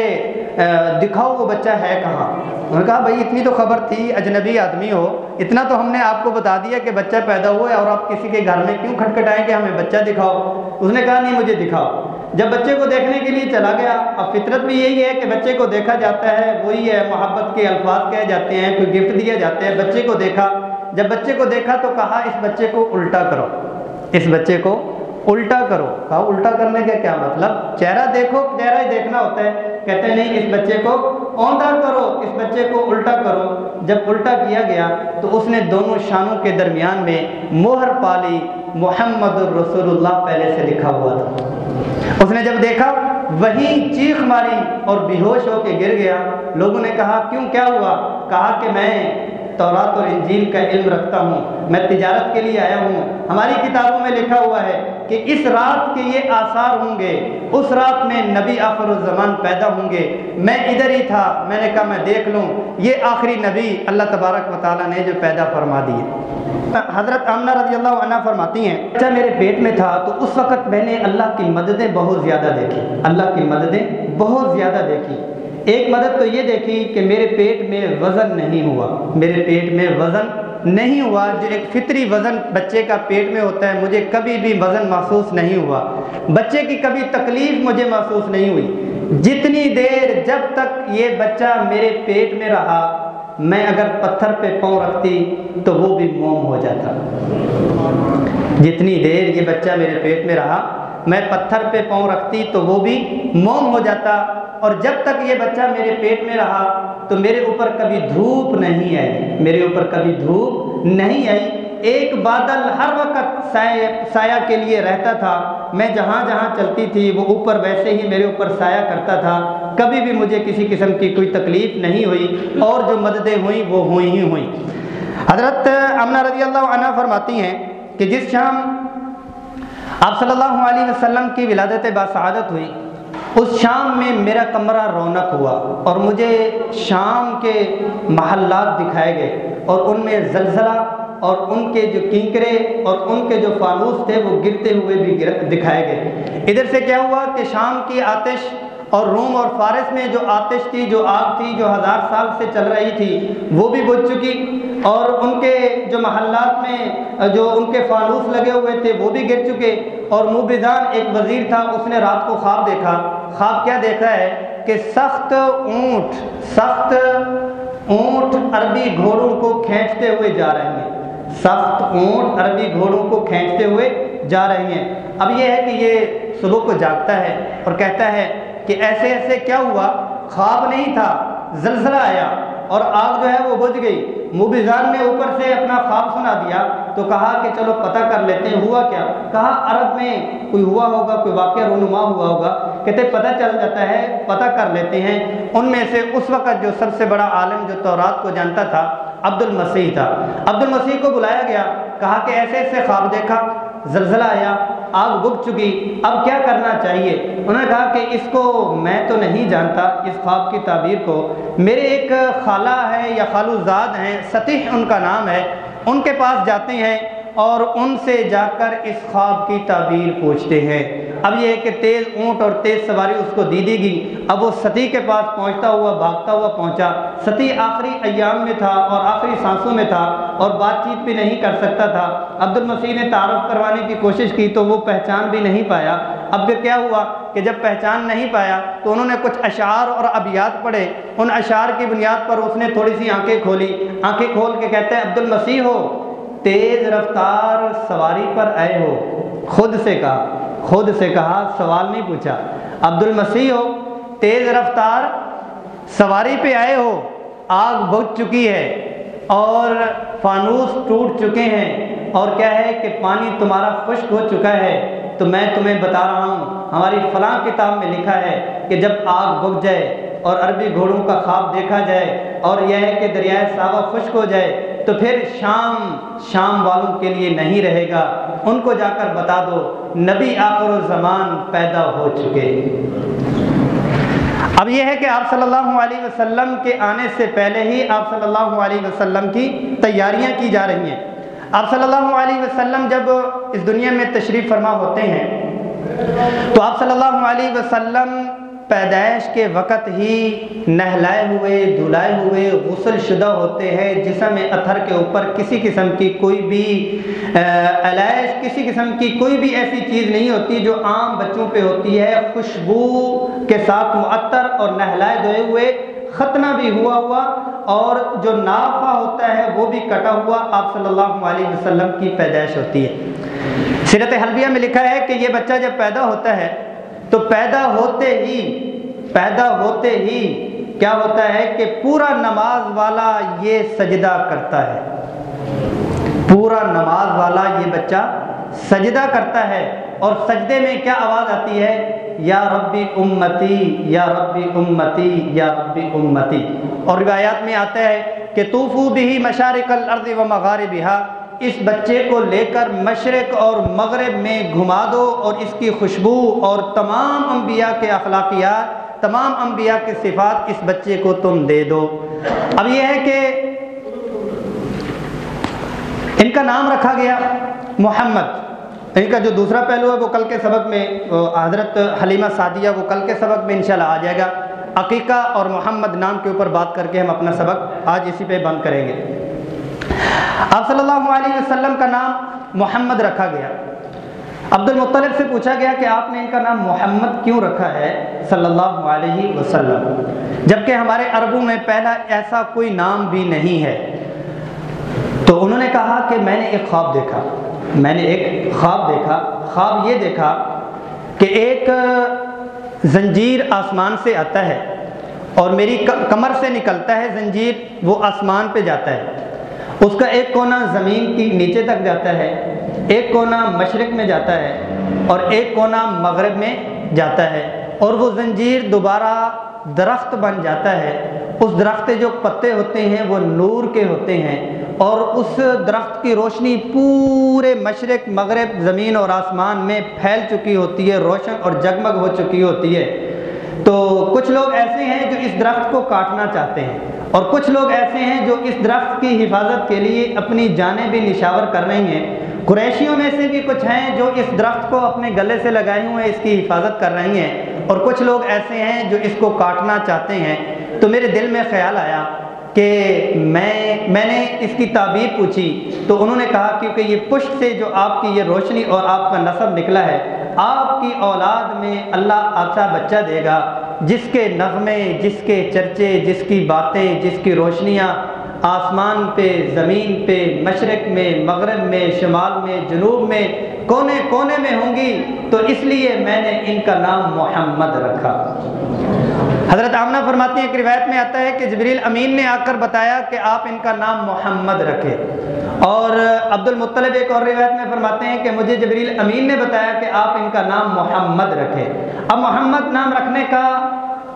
دکھاؤ وہ بچہ ہے کہاں؟ انہوں نے کہا، بھائی، اتنی تو خبر تھی، اجنبی آدمی ہو، اتنا تو ہم نے آپ کو بتا دیا کہ بچہ پیدا ہوا ہے اور آپ کسی کے گھر میں کیوں کھٹکھٹائیں کہ ہمیں بچہ دکھاؤ؟ اس نے کہا، نہیں، مجھے دکھاؤ۔ جب بچے کو دیکھنے کے لیے چلا گیا، اب فطرت بھی یہی ہے کہ بچے کو دیکھا جاتا ہے، وہی ہے، محبت کے الفاظ کہے جاتے ہیں، کوئی گفٹ دیا جاتے ہیں بچے کو دیکھا۔ جب بچے کو دیکھا تو کہا، اس بچے کو الٹا کرو، اس بچے کو الٹا کرو۔ کہا الٹا کرنے کا کیا مطلب؟ چہرہ دیکھو، چہرہ ہی دیکھنا ہوتا ہے۔ کہتے ہیں نہیں، اس بچے کو اوندا کرو، اس بچے کو الٹا کرو۔ جب الٹا کیا گیا تو اس نے دونوں شانوں کے درمیان میں مہر پالی۔ محمد الرسول اللہ پہلے سے لکھا ہوا تھا۔ اس نے جب دیکھا، وہی چیخ ماری اور بے ہوش ہو کے گر گیا۔ لوگوں نے کہا، کیوں، کیا ہوا؟ کہا کہ میں تورات اور انجیل کا علم رکھتا ہوں۔ میں تجارت کے لیے آیا ہوں۔ ہماری کتابوں میں لکھا ہوا ہے کہ اس رات کے یہ آثار ہوں گے۔ اس رات میں نبی آخر الزمان پیدا ہوں گے۔ میں ادھر ہی تھا۔ میں نے کہا میں دیکھ لوں۔ یہ آخری نبی اللہ تبارک و تعالیٰ نے جو پیدا فرما دیے حضرت آمنہ رضی اللہ عنہ فرماتی ہیں اچھا میرے پیٹ میں تھا تو اس وقت میں نے اللہ کی مددیں بہت زیادہ دیکھی۔ اللہ کی مددیں بہت زیادہ دیکھی۔ ایک مدد تو یہ دیکھی کہ میرے پیٹ میں وزن نہیں ہوا۔ میرے پیٹ میں وزن نہیں ہوا، جو ایک فطری وزن بچے کا پیٹ میں ہوتا ہے، مجھے کبھی بھی وزن محسوس نہیں ہوا۔ بچے کی کبھی تکلیف مجھے محسوس نہیں ہوئی۔ جتنی دیر جب تک یہ بچہ میرے پیٹ میں رہا، میں اگر پتھر پہ پاؤں رکھتی تو وہ بھی موم ہو جاتا۔ جتنی دیر یہ بچہ میرے پیٹ میں رہا، میں پتھر پہ پاؤں رکھتی تو وہ بھی موم ہو جاتا۔ اور جب تک یہ بچہ میرے پیٹ میں رہا تو میرے اوپر کبھی دھوپ نہیں آئی۔ میرے اوپر کبھی دھوپ نہیں آئی۔ ایک بادل ہر وقت سایہ کے لیے رہتا تھا۔ میں جہاں جہاں چلتی تھی، وہ اوپر ویسے ہی میرے اوپر سایہ کرتا تھا۔ کبھی بھی مجھے کسی قسم کی کوئی تکلیف نہیں ہوئی۔ اور جو مددیں ہوئیں، وہ ہوئی ہی ہوئیں۔ حضرت امنہ رضی اللہ عنہ فرماتی ہیں کہ جس شام آپ صلی اللہ علیہ وسلم کی ولادت باسعادت ہوئی اس شام میں میرا کمرہ رونق ہوا اور مجھے شام کے محلات دکھائے گئے اور ان میں زلزلہ اور ان کے جو کینکرے اور ان کے جو فانوس تھے وہ گرتے ہوئے بھی دکھائے گئے۔ ادھر سے کیا ہوا کہ شام کی آتش اور روم اور فارس میں جو آتش تھی، جو آگ تھی، جو ہزار سال سے چل رہی تھی، وہ بھی بجھ چکی۔ اور ان کے جو محلات میں، جو ان کے فانوس لگے ہوئے تھے، وہ بھی گر چکے۔ اور موبزان ایک وزیر تھا، اس نے رات کو خواب دیکھا۔ خواب کیا دیکھا ہے کہ سخت اونٹ سخت اونٹ عربی گھوڑوں کو کھینچتے ہوئے جا رہے ہیں۔ سخت اونٹ عربی گھوڑوں کو کھینچتے ہوئے جا رہے ہیں۔ اب یہ ہے کہ یہ صبح کو جاگتا ہے اور کہتا ہے کہ ایسے ایسے کیا ہوا؟ خواب نہیں تھا، زلزلہ آیا اور آگ جو ہے وہ بجھ گئی۔ مبزان نے اوپر سے اپنا خواب سنا دیا تو کہا کہ چلو پتہ کر لیتے ہیں، ہوا کیا؟ کہا، عرب میں کوئی ہوا ہوگا، کوئی واقعہ رونما ہوا ہوگا۔ کہتے پتہ چل جاتا ہے، پتہ کر لیتے ہیں۔ ان میں سے اس وقت جو سب سے بڑا عالم جو تورات کو جانتا تھا عبد المسیح تھا۔ عبد المسیح کو بلایا گیا، کہا کہ ایسے ایسے خواب دیکھا، زلزلہ آیا، آگ بک چکی، اب کیا کرنا چاہیے؟ انہوں نے کہا کہ اس کو میں تو نہیں جانتا، اس خواب کی تعبیر کو۔ میرے ایک خالہ ہے یا خالو زاد ہیں، ستیح ان کا نام ہے، ان کے پاس جاتے ہیں اور ان سے جا کر اس خواب کی تعبیر پوچھتے ہیں۔ اب یہ ہے کہ تیز اونٹ اور تیز سواری اس کو دی دی گئی۔ اب وہ ستی کے پاس پہنچتا ہوا، بھاگتا ہوا پہنچا۔ ستی آخری ایام میں تھا اور آخری سانسوں میں تھا اور بات چیت بھی نہیں کر سکتا تھا۔ عبد المسیح نے تعارف کروانے کی کوشش کی تو وہ پہچان بھی نہیں پایا۔ اب پھر کیا ہوا کہ جب پہچان نہیں پایا تو انہوں نے کچھ اشعار اور ابیات پڑھے۔ ان اشعار کی بنیاد پر اس نے تھوڑی سی آنکھیں کھولی۔ آنکھیں کھول کے کہتے ہیں عبد المسیح ہو۔ تیز رفتار سواری پر آئے ہو۔ خود سے کہا، خود سے کہا، سوال نہیں پوچھا۔ عبد المسیح ہو، تیز رفتار سواری پہ آئے ہو۔ آگ بھگ چکی ہے اور فانوس ٹوٹ چکے ہیں۔ اور کیا ہے کہ پانی تمہارا خشک ہو چکا ہے۔ تو میں تمہیں بتا رہا ہوں، ہماری فلاں کتاب میں لکھا ہے کہ جب آگ بھگ جائے اور عربی گھوڑوں کا خواب دیکھا جائے اور یہ ہے کہ دریائے صحابہ خشک ہو جائے تو پھر شام شام والوں کے لیے نہیں رہے گا۔ ان کو جا کر بتا دو، نبی آخر و پیدا ہو چکے۔ اب یہ ہے کہ آپ صلی اللہ علیہ وسلم کے آنے سے پہلے ہی آپ صلی اللہ علیہ وسلم کی تیاریاں کی جا رہی ہیں۔ آپ صلی اللہ علیہ وسلم جب اس دنیا میں تشریف فرما ہوتے ہیں، تو آپ صلی اللہ علیہ وسلم پیدائش کے وقت ہی نہلائے ہوئے، دھلائے ہوئے، غسل شدہ ہوتے ہیں۔ جسم اتھر کے اوپر کسی قسم کی کوئی بھی علائش کسی قسم کی کوئی بھی ایسی چیز نہیں ہوتی جو عام بچوں پہ ہوتی ہے۔ خوشبو کے ساتھ معطر اور نہلائے دھوئے ہوئے، ختنہ بھی ہوا ہوا اور جو نافع ہوتا ہے وہ بھی کٹا ہوا آپ صلی اللہ علیہ وسلم کی پیدائش ہوتی ہے۔ سیرت حلبیہ میں لکھا ہے کہ یہ بچہ جب پیدا ہوتا ہے تو پیدا ہوتے ہی، پیدا ہوتے ہی کیا ہوتا ہے کہ پورا نماز والا یہ سجدہ کرتا ہے۔ پورا نماز والا یہ بچہ سجدہ کرتا ہے۔ اور سجدے میں کیا آواز آتی ہے؟ یا ربی امتی، یا ربی امتی، یا ربی امتی۔ اور روایات میں آتا ہے کہ توفو بھی مشارق الارض و مغاربہا۔ اس بچے کو لے کر مشرق اور مغرب میں گھما دو اور اس کی خوشبو اور تمام انبیاء کے اخلاقیات، تمام انبیاء کے صفات اس بچے کو تم دے دو۔ اب یہ ہے کہ ان کا نام رکھا گیا محمد۔ ان کا جو دوسرا پہلو ہے وہ کل کے سبق میں حضرت حلیمہ سعدیہ وہ کل کے سبق میں انشاءاللہ آ جائے گا۔ عقیقہ اور محمد نام کے اوپر بات کر کے ہم اپنا سبق آج اسی پہ بند کریں گے۔ آپ صلی اللہ علیہ وسلم کا نام محمد رکھا گیا۔ عبد المطلب سے پوچھا گیا کہ آپ نے ان کا نام محمد کیوں رکھا ہے صلی اللہ علیہ وسلم۔ جبکہ ہمارے عربوں میں پہلا ایسا کوئی نام بھی نہیں ہے۔ تو انہوں نے کہا کہ میں نے ایک خواب دیکھا۔ میں نے ایک خواب دیکھا۔ خواب یہ دیکھا کہ ایک زنجیر آسمان سے آتا ہے اور میری کمر سے نکلتا ہے زنجیر، وہ آسمان پہ جاتا ہے۔ اس کا ایک کونا زمین کی نیچے تک جاتا ہے، ایک کونا مشرق میں جاتا ہے اور ایک کونا مغرب میں جاتا ہے۔ اور وہ زنجیر دوبارہ درخت بن جاتا ہے۔ اس درخت جو پتے ہوتے ہیں، وہ نور کے ہوتے ہیں۔ اور اس درخت کی روشنی پورے مشرق، مغرب زمین اور آسمان میں پھیل چکی ہوتی ہے، روشن اور جگمگ ہو چکی ہوتی ہے۔ تو کچھ لوگ ایسے ہیں جو اس درخت کو کاٹنا چاہتے ہیں۔ اور کچھ لوگ ایسے ہیں جو اس درخت کی حفاظت کے لیے اپنی جانیں بھی نشاور کر رہی ہیں۔ قریشیوں میں سے بھی کچھ ہیں جو اس درخت کو اپنے گلے سے لگائے ہوئے اس کی حفاظت کر رہی ہیں۔ اور کچھ لوگ ایسے ہیں جو اس کو کاٹنا چاہتے ہیں۔ تو میرے دل میں خیال آیا کہ میں میں نے اس کی تعبیر پوچھی۔ تو انہوں نے کہا، کیونکہ یہ پشت سے جو آپ کی یہ روشنی اور آپ کا نصب نکلا ہے آپ کی اولاد میں اللہ ایسا بچہ دے گا، جس کے نغمے، جس کے چرچے، جس کی باتیں، جس کی روشنیاں آسمان پہ، زمین پہ، مشرق میں، مغرب میں، شمال میں، جنوب میں کونے کونے میں ہوں گی، تو اس لیے میں نے ان کا نام محمد رکھا۔ حضرت آمنہ فرماتی ہیں کہ روایت میں آتا ہے کہ جبریل امین نے آ کر بتایا کہ آپ ان کا نام محمد رکھے اور عبد المطلب ایک اور روایت میں فرماتے ہیں کہ مجھے جبریل امین نے بتایا کہ آپ ان کا نام محمد رکھے اب محمد نام رکھنے کا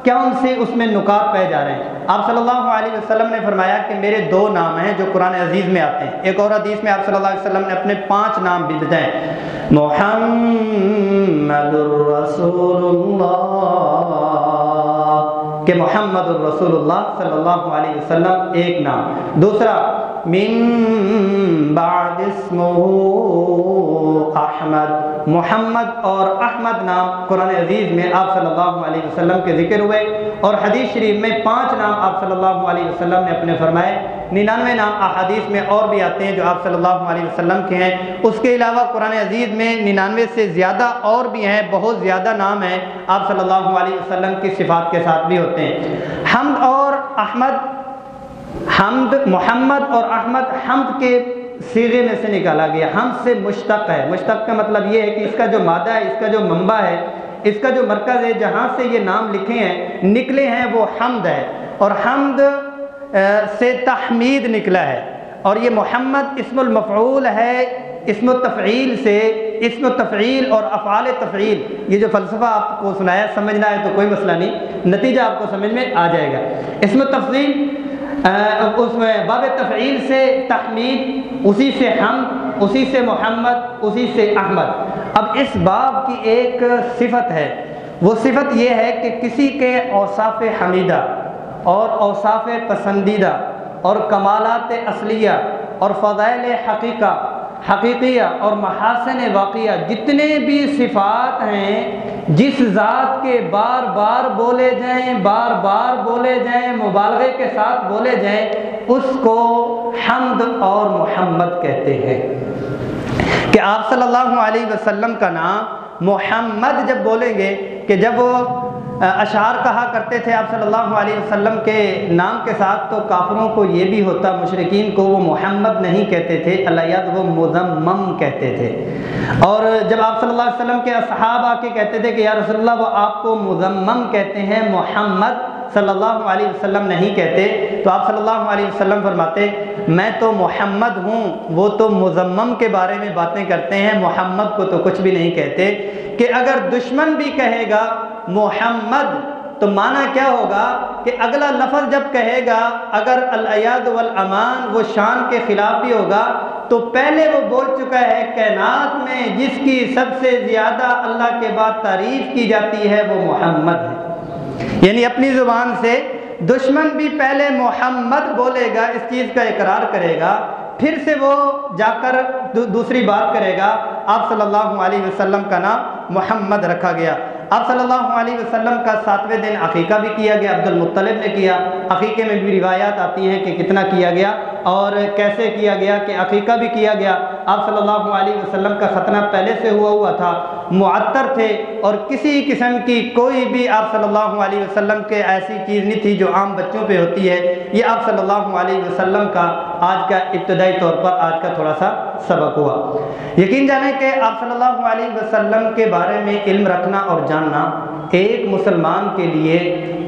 کیا ان سے اس میں نکات پائے جا رہے ہیں؟ آپ صلی اللہ علیہ وسلم نے فرمایا کہ میرے دو نام ہیں جو قرآن عزیز میں آتے ہیں۔ ایک اور حدیث میں آپ صلی اللہ علیہ وسلم نے اپنے پانچ نام بھی بتائے۔ محمد الرسول اللہ۔ کہ محمد الرسول اللہ صلی اللہ علیہ وسلم ایک نام دوسرا، من بعد اسمه احمد۔ محمد اور احمد نام قرآن عزیز میں آپ صلی اللہ علیہ وسلم کے ذکر ہوئے اور حدیث شریف میں پانچ نام آپ صلی اللہ علیہ وسلم نے اپنے فرمائے۔ ننانوے نام احادیث میں اور بھی آتے ہیں جو آپ صلی اللہ علیہ وسلم کے ہیں۔ اس کے علاوہ قرآن عزیز میں ننانوے سے زیادہ اور بھی ہیں، بہت زیادہ نام ہیں۔ آپ صلی اللہ علیہ وسلم کی صفات کے ساتھ بھی ہوتے ہیں۔ حمد اور احمد، حمد، محمد اور احمد، حمد کے سیغے میں سے نکالا گیا۔ حمد سے مشتق ہے۔ مشتق کا مطلب یہ ہے کہ اس کا جو مادہ ہے، اس کا جو منبع ہے، اس کا جو مرکز ہے، جہاں سے یہ نام لکھے ہیں، نکلے ہیں وہ حمد ہے۔ اور حمد سے تحمید نکلا ہے۔ اور یہ محمد اسم المفعول ہے، اسم التفعیل سے، اسم التفعیل اور افعال تفعیل۔ یہ جو فلسفہ آپ کو سنایا، سمجھنا ہے تو کوئی مسئلہ نہیں۔ نتیجہ آپ کو سمجھ میں آ جائے گا۔ اسم التفضیل اس میں باب تفعیل سے تحمید، اسی سے ہم اسی سے محمد، اسی سے احمد۔ اب اس باب کی ایک صفت ہے۔ وہ صفت یہ ہے کہ کسی کے اوصاف حمیدہ اور اوصاف پسندیدہ اور کمالات اصلیہ اور فضائل حقیقہ حقیقیہ اور محاسن واقعہ جتنے بھی صفات ہیں، جس ذات کے بار بار بولے جائیں، بار بار بولے جائیں، مبالغے کے ساتھ بولے جائیں، اس کو حمد اور محمد کہتے ہیں۔ کہ آپ صلی اللہ علیہ وسلم کا نام محمد جب بولیں گے، کہ جب وہ اشعار کہا کرتے تھے آپ صلی اللہ علیہ وسلم کے نام کے ساتھ، تو کافروں کو یہ بھی ہوتا مشرقین کو وہ محمد نہیں کہتے تھے علیہ وہ مزمم کہتے تھے۔ اور جب آپ صلی اللہ علیہ وسلم کے اصحاب آ کے کہتے تھے کہ یا رسول اللہ، وہ آپ کو مزمم کہتے ہیں، محمد صلی اللہ علیہ وسلم نہیں کہتے، تو آپ صلی اللہ علیہ وسلم فرماتے، میں تو محمد ہوں، وہ تو مزمم کے بارے میں باتیں کرتے ہیں، محمد کو تو کچھ بھی نہیں کہتے، کہ اگر دشمن بھی کہے گا محمد، تو معنی کیا ہوگا کہ اگلا لفظ جب کہے گا، اگر الیاد والامان وہ شان کے خلاف بھی ہوگا، تو پہلے وہ بول چکا ہے، کائنات میں جس کی سب سے زیادہ اللہ کے بعد تعریف کی جاتی ہے، وہ محمد ہے۔ یعنی اپنی زبان سے دشمن بھی پہلے محمد بولے گا، اس چیز کا اقرار کرے گا، پھر سے وہ جا کر دوسری بات کرے گا۔ آپ صلی اللہ علیہ وسلم کا نام محمد رکھا گیا۔ آپ صلی اللہ علیہ وسلم کا ساتویں دن عقیقہ بھی کیا گیا عبد المطلب نے کیا۔ عقیقے میں بھی روایات آتی ہیں کہ کتنا کیا گیا۔ اور کیسے کیا گیا کہ عقیقہ بھی کیا گیا۔ آپ صلی اللہ علیہ وسلم کا ختنہ پہلے سے ہوا ہوا تھا، معطر تھے، اور کسی قسم کی کوئی بھی آپ صلی اللہ علیہ وسلم کے ایسی چیز نہیں تھی جو عام بچوں پہ ہوتی ہے۔ یہ آپ صلی اللہ علیہ وسلم کا آج کا ابتدائی طور پر آج کا تھوڑا سا سبق ہوا۔ یقین جانیں کہ آپ صلی اللہ علیہ وسلم کے بارے میں علم رکھنا اور جاننا ایک مسلمان کے لیے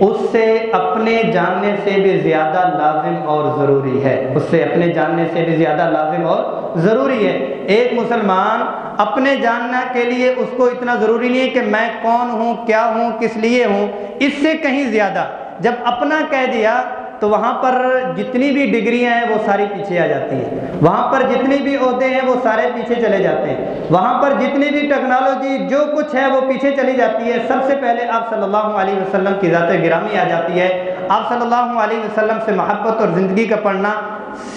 اس سے اپنے جاننے سے بھی زیادہ لازم اور ضروری ہے۔ اس سے اپنے جاننے سے بھی زیادہ لازم اور ضروری ہے۔ ایک مسلمان اپنے جاننا کے لیے اس کو اتنا ضروری نہیں ہے کہ میں کون ہوں، کیا ہوں، کس لیے ہوں، اس سے کہیں زیادہ۔ جب اپنا کہہ دیا تو وہاں پر جتنی بھی ڈگریاں ہیں وہ ساری پیچھے آ جاتی ہیں۔ وہاں پر جتنی بھی عہدے ہیں وہ سارے پیچھے چلے جاتے ہیں۔ وہاں پر جتنی بھی ٹیکنالوجی جو کچھ ہے وہ پیچھے چلی جاتی ہے۔ سب سے پہلے آپ صلی اللہ علیہ وسلم کی ذات گرامی آ جاتی ہے۔ آپ صلی اللہ علیہ وسلم سے محبت اور زندگی کا پڑھنا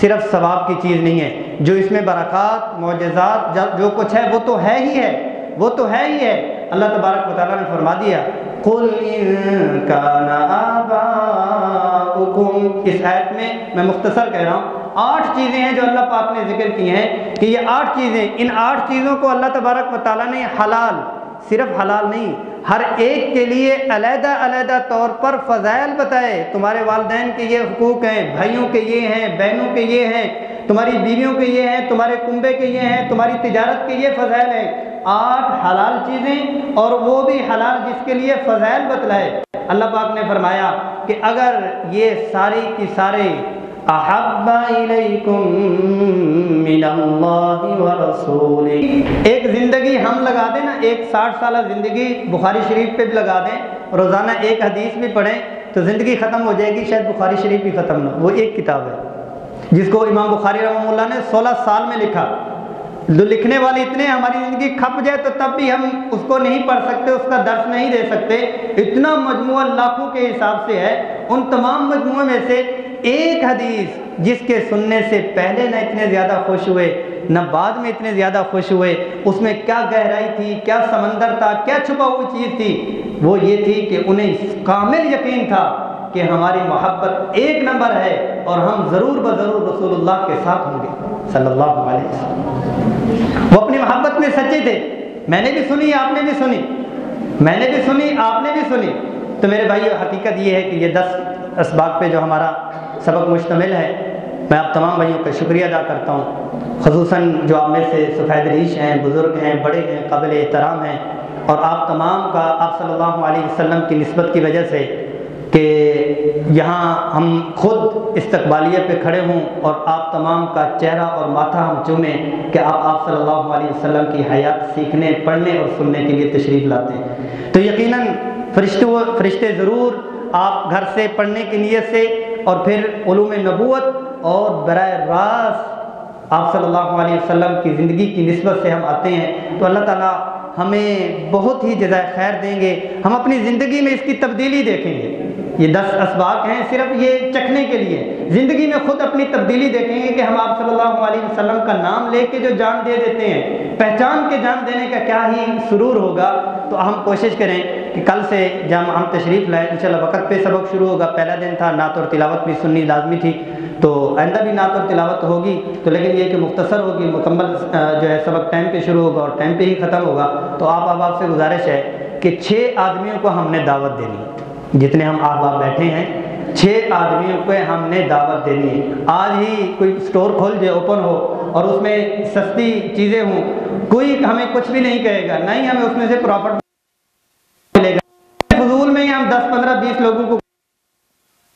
صرف ثواب کی چیز نہیں ہے۔ جو اس میں برکات، معجزات، جو کچھ ہے وہ تو ہے ہی ہے۔ وہ تو ہے ہی ہے۔ اللہ تبارک و تعالیٰ نے فرما دیا۔ قل ان کان آباؤکم اس آیت میں میں مختصر کہہ رہا ہوں، آٹھ چیزیں ہیں جو اللہ پاک نے ذکر کی ہیں کہ یہ آٹھ چیزیں، ان آٹھ چیزوں کو اللہ تبارک و تعالیٰ نے حلال، صرف حلال نہیں، ہر ایک کے لیے علیحدہ علیحدہ طور پر فضائل بتائے۔ تمہارے والدین کے یہ حقوق ہیں، بھائیوں کے یہ ہیں، بہنوں کے یہ ہیں تمہاری بیویوں کے یہ ہیں، تمہارے کنبے کے یہ ہیں، تمہاری تجارت کے یہ فضائل ہیں۔ آٹھ حلال چیزیں اور وہ بھی حلال جس کے لیے فضائل بتلائے۔ اللہ پاک نے فرمایا کہ اگر یہ ساری کی سارے احب الیکم من اللہ ورسول ایک زندگی ہم لگا دیں نا، ایک ساٹھ سالہ زندگی بخاری شریف پہ بھی لگا دیں۔ روزانہ ایک حدیث بھی پڑھیں تو زندگی ختم ہو جائے گی، شاید بخاری شریف بھی ختم نہ ہو۔ وہ ایک کتاب ہے۔ جس کو امام بخاری رحمہ اللہ نے سولہ سال میں لکھا۔ جو لکھنے والے اتنے ہماری زندگی کھپ جائے تو تب بھی ہم اس کو نہیں پڑھ سکتے، اس کا درس نہیں دے سکتے۔ اتنا مجموعہ لاکھوں کے حساب سے ہے۔ ان تمام مجموعے میں سے ایک حدیث جس کے سننے سے پہلے نہ اتنے زیادہ خوش ہوئے، نہ بعد میں اتنے زیادہ خوش ہوئے۔ اس میں کیا گہرائی تھی، کیا سمندر تھا، کیا چھپا ہوئی چیز تھی؟ وہ یہ تھی کہ انہیں کامل یقین تھا کہ ہماری محبت ایک نمبر ہے اور ہم ضرور بضرور رسول اللہ کے ساتھ ہوں گے۔ صلی اللہ علیہ وسلم۔ وہ اپنی محبت میں سچے تھے۔ میں نے بھی سنی، آپ نے بھی سنی۔ میں نے بھی سنی، آپ نے بھی سنی۔ تو میرے بھائی حقیقت یہ ہے کہ یہ دس اسباق پہ جو ہمارا سبق مشتمل ہے، میں آپ تمام بھائیوں کا شکریہ ادا کرتا ہوں۔ خصوصاً جو آپ میں سے سفید ریش ہیں، بزرگ ہیں، بڑے ہیں، قابل احترام ہیں، اور آپ تمام کا آپ صلی اللہ علیہ وسلم کی نسبت کی وجہ سے کہ یہاں ہم خود استقبالیہ پہ کھڑے ہوں اور آپ تمام کا چہرہ اور ماتھا ہم چومیں کہ آپ آپ صلی اللہ علیہ وسلم کی حیات سیکھنے، پڑھنے اور سننے کے لیے تشریف لاتے ہیں۔ تو یقیناً فرشتے فرشتے ضرور آپ گھر سے پڑھنے کی نیت سے اور پھر علوم نبوت اور براہ راست آپ صلی اللہ علیہ وسلم کی زندگی کی نسبت سے ہم آتے ہیں۔ تو اللہ تعالیٰ ہمیں بہت ہی جزائے خیر دیں گے۔ ہم اپنی زندگی میں اس کی تبدیلی دیکھیں گے۔ یہ دس اسباق ہیں صرف یہ چکھنے کے لیے۔ زندگی میں خود اپنی تبدیلی دیکھیں گے کہ ہم آپ صلی اللہ علیہ وسلم کا نام لے کے جو جان دے دیتے ہیں، پہچان کے جان دینے کا کیا ہی سرور ہوگا؟ تو ہم کوشش کریں کہ کل سے جب ہم تشریف لائیں، انشاءاللہ وقت پہ سبق شروع ہوگا۔ پہلا دن تھا، نعت اور تلاوت بھی سننی لازمی تھی۔ تو آئندہ بھی نعت اور تلاوت ہوگی۔ تو لیکن یہ کہ مختصر ہوگی، مکمل جو ہے سبق ٹائم پہ شروع ہوگا اور ٹائم پہ ہی ختم ہوگا۔ تو آپ اب آپ سے گزارش ہے کہ چھ آدمیوں کو ہم نے دعوت دینی۔ ہے جتنے ہم احباب بیٹھے ہیں، چھ آدمیوں کو ہم نے دعوت دینی ہے آج ہی کوئی سٹور کھول جائے اوپن ہو اور اس میں سستی چیزیں ہوں۔ کوئی ہمیں کچھ بھی نہیں کہے گا نہیں ہمیں اس میں سے پروفٹ ملے گا۔ فضول میں ہی ہم دس، پندرہ، بیس لوگوں کو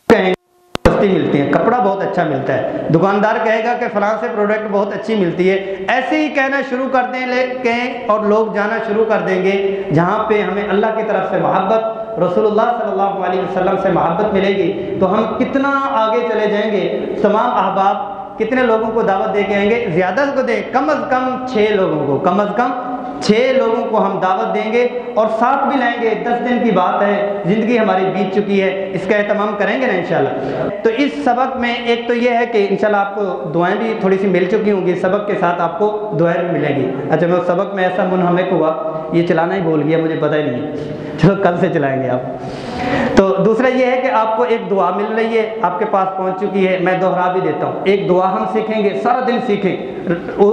کہیں گے سستی ملتی ہے۔ کپڑا بہت اچھا ملتا ہے۔ دکاندار کہے گا کہ فلاں سے پروڈکٹ بہت اچھی ملتی ہے۔ ایسے ہی کہنا شروع کر دیں لے، کہیں اور لوگ جانا شروع کر دیں گے، جہاں پہ ہمیں اللہ کی طرف سے محبت رسول اللہ صلی اللہ علیہ وسلم سے محبت ملے گی تو ہم کتنا آگے چلے جائیں گے؟ تمام احباب کتنے لوگوں کو دعوت دے کے آئیں گے؟ زیادہ کو دیں کم از کم چھ لوگوں کو، کم از کم چھ لوگوں کو ہم دعوت دیں گے اور ساتھ بھی لائیں گے۔ دس دن کی بات ہے، زندگی ہماری بیت چکی ہے، اس کا اہتمام کریں گے نا انشاءاللہ۔ تو اس سبق میں ایک تو یہ ہے کہ انشاءاللہ آپ کو دعائیں بھی تھوڑی سی مل چکی ہوں گی، سبق کے ساتھ آپ کو دعائیں بھی ملیں گی۔ اچھا میں اس سبق میں ایسا منہمک ہوا، یہ چلانا ہی بھول گیا، مجھے پتہ ہی نہیں ہے۔ چلو، کل سے چلائیں گے آپ۔ تو دوسرا یہ ہے کہ آپ کو ایک دعا مل رہی ہے، آپ کے پاس پہنچ چکی ہے، میں دوہرا بھی دیتا ہوں۔ ایک دعا ہم سیکھیں گے، سارا دن سیکھیں۔